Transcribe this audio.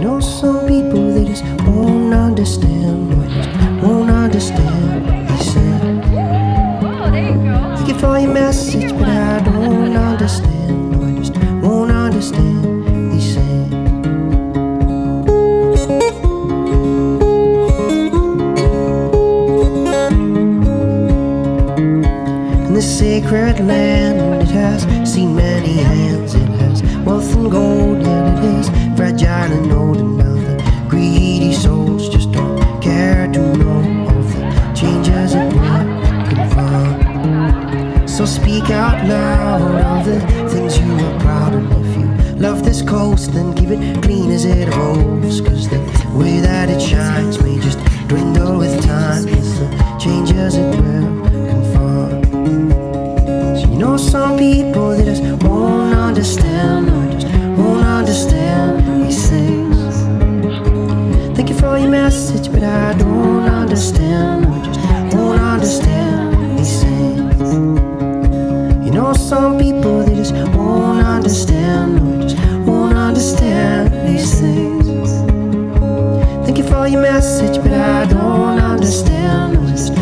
know, some people they just won't understand. Or just won't understand. They say, Oh, there you go. Thank you for your message, but I don't understand. No, I just won't understand. They say. In this sacred land, it has seen many hands. It has wealth and gold, and it old. And now greedy souls just don't care to know of the changes it will confront. So speak out loud of the things you are proud of. If you love this coast, then keep it clean as it evolves. Cause the way that it shines may just dwindle with time. With the changes it will message, but I don't understand. I just don't understand what he sings. You know, some people they just won't understand. Or just won't understand these things. Thank you for your message, but I don't understand. I just